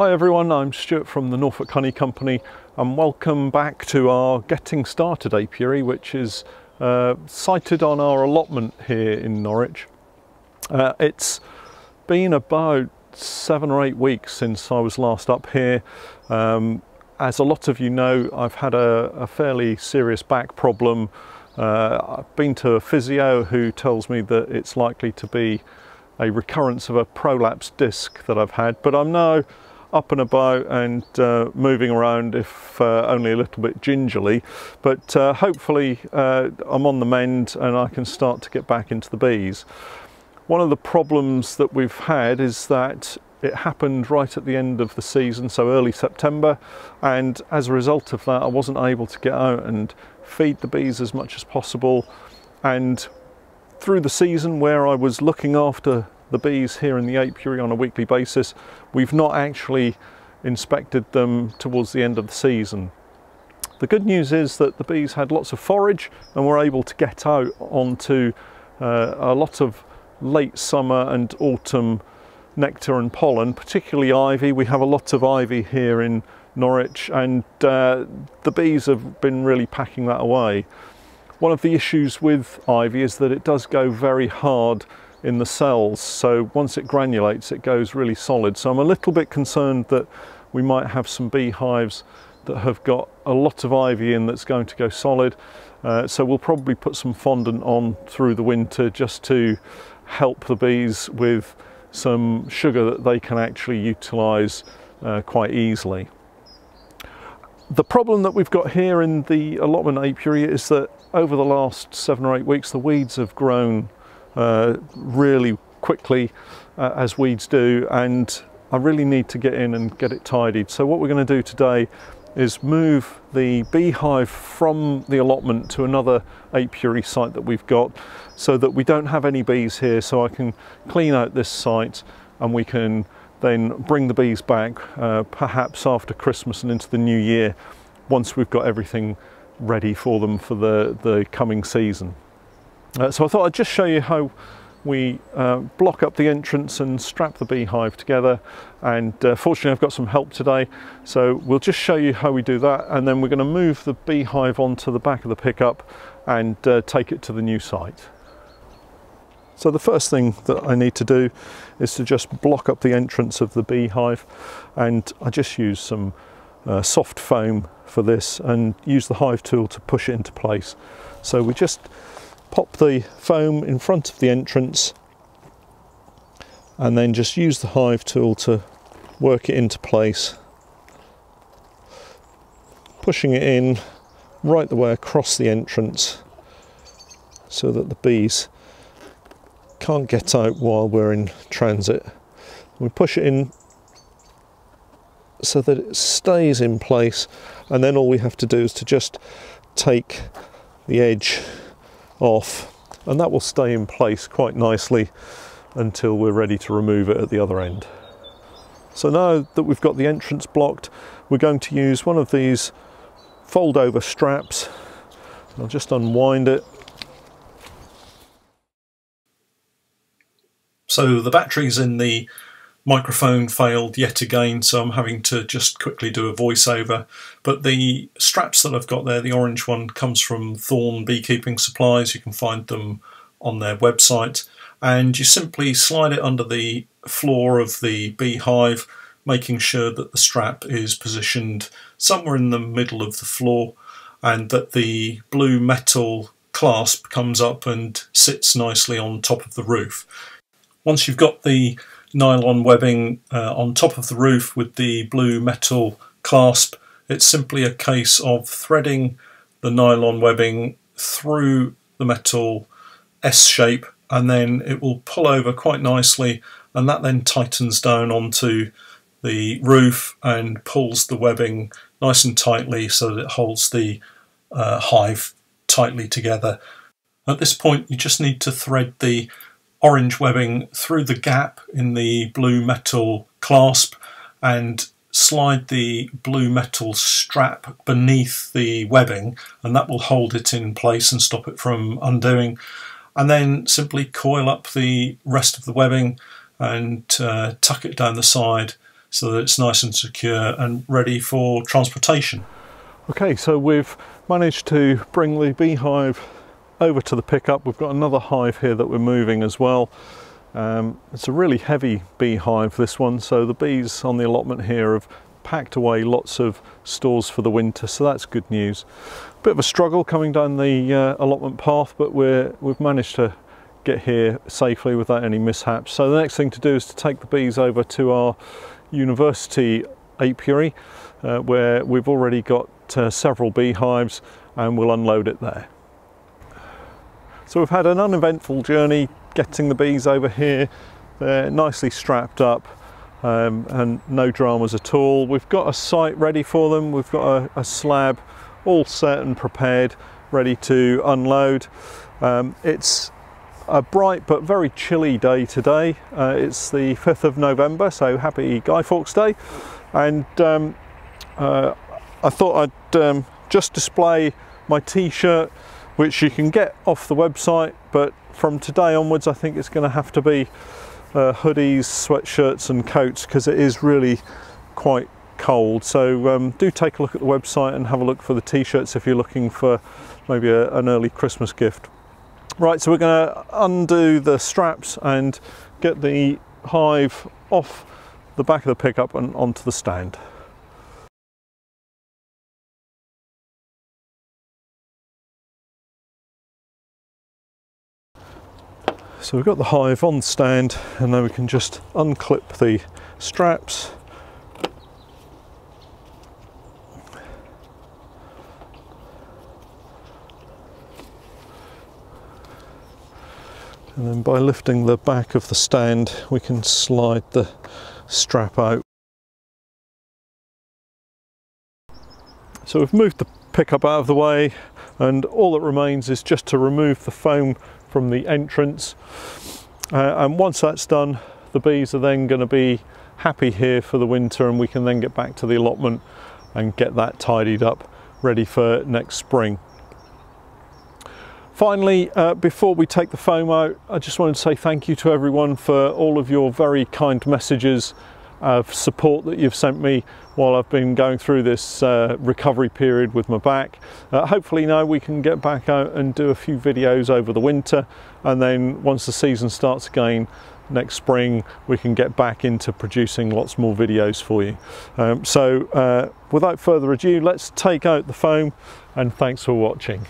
Hi everyone, I'm Stewart from the Norfolk Honey Company and welcome back to our Getting Started apiary which is uh, sited on our allotment here in Norwich. Uh, it's been about seven or eight weeks since I was last up here. Um, as a lot of you know, I've had a, a fairly serious back problem. Uh, I've been to a physio who tells me that it's likely to be a recurrence of a prolapse disc that I've had, but I'm now up and about and uh, moving around if uh, only a little bit gingerly but uh, hopefully uh, I'm on the mend and I can start to get back into the bees. One of the problems that we've had is that it happened right at the end of the season so early September and as a result of that I wasn't able to get out and feed the bees as much as possible and through the season where I was looking after the bees here in the apiary on a weekly basis. We've not actually inspected them towards the end of the season. The good news is that the bees had lots of forage and were able to get out onto uh, a lot of late summer and autumn nectar and pollen, particularly ivy. We have a lot of ivy here in Norwich and uh, the bees have been really packing that away. One of the issues with ivy is that it does go very hard in the cells. So once it granulates, it goes really solid. So I'm a little bit concerned that we might have some beehives that have got a lot of ivy in that's going to go solid. Uh, so we'll probably put some fondant on through the winter just to help the bees with some sugar that they can actually utilise uh, quite easily. The problem that we've got here in the allotment apiary is that over the last seven or eight weeks the weeds have grown uh, really quickly uh, as weeds do and I really need to get in and get it tidied. So what we're going to do today is move the beehive from the allotment to another apiary site that we've got so that we don't have any bees here so I can clean out this site and we can then bring the bees back uh, perhaps after Christmas and into the new year once we've got everything ready for them for the, the coming season. Uh, so I thought I'd just show you how we uh, block up the entrance and strap the beehive together and uh, fortunately I've got some help today so we'll just show you how we do that and then we're going to move the beehive onto the back of the pickup and uh, take it to the new site. So the first thing that I need to do is to just block up the entrance of the beehive and I just use some uh, soft foam for this and use the hive tool to push it into place. So we just pop the foam in front of the entrance and then just use the hive tool to work it into place. Pushing it in right the way across the entrance so that the bees can't get out while we're in transit. We push it in so that it stays in place and then all we have to do is to just take the edge off and that will stay in place quite nicely until we're ready to remove it at the other end. So now that we've got the entrance blocked, we're going to use one of these fold over straps. I'll just unwind it. So the battery's in the microphone failed yet again, so I'm having to just quickly do a voiceover. But the straps that I've got there, the orange one comes from Thorne Beekeeping Supplies. You can find them on their website. And you simply slide it under the floor of the beehive, making sure that the strap is positioned somewhere in the middle of the floor and that the blue metal clasp comes up and sits nicely on top of the roof. Once you've got the nylon webbing uh, on top of the roof with the blue metal clasp. It's simply a case of threading the nylon webbing through the metal S shape and then it will pull over quite nicely and that then tightens down onto the roof and pulls the webbing nice and tightly so that it holds the uh, hive tightly together. At this point you just need to thread the orange webbing through the gap in the blue metal clasp and slide the blue metal strap beneath the webbing and that will hold it in place and stop it from undoing and then simply coil up the rest of the webbing and uh, tuck it down the side so that it's nice and secure and ready for transportation. Okay, so we've managed to bring the beehive over to the pickup. We've got another hive here that we're moving as well. Um, it's a really heavy beehive, this one, so the bees on the allotment here have packed away lots of stores for the winter, so that's good news. Bit of a struggle coming down the uh, allotment path, but we're, we've managed to get here safely without any mishaps. So the next thing to do is to take the bees over to our university apiary, uh, where we've already got uh, several beehives and we'll unload it there. So we've had an uneventful journey getting the bees over here. They're nicely strapped up um, and no dramas at all. We've got a site ready for them. We've got a, a slab all set and prepared, ready to unload. Um, it's a bright but very chilly day today. Uh, it's the 5th of November, so happy Guy Fawkes Day. And um, uh, I thought I'd um, just display my t-shirt, which you can get off the website, but from today onwards, I think it's going to have to be uh, hoodies, sweatshirts and coats because it is really quite cold. So um, do take a look at the website and have a look for the t-shirts if you're looking for maybe a, an early Christmas gift. Right, so we're going to undo the straps and get the hive off the back of the pickup and onto the stand. So we've got the hive on stand and then we can just unclip the straps and then by lifting the back of the stand we can slide the strap out. So we've moved the pickup out of the way and all that remains is just to remove the foam from the entrance uh, and once that's done the bees are then going to be happy here for the winter and we can then get back to the allotment and get that tidied up ready for next spring. Finally, uh, before we take the foam out, I just wanted to say thank you to everyone for all of your very kind messages of support that you've sent me while I've been going through this uh, recovery period with my back. Uh, hopefully now we can get back out and do a few videos over the winter and then once the season starts again next spring we can get back into producing lots more videos for you. Um, so uh, without further ado let's take out the foam and thanks for watching.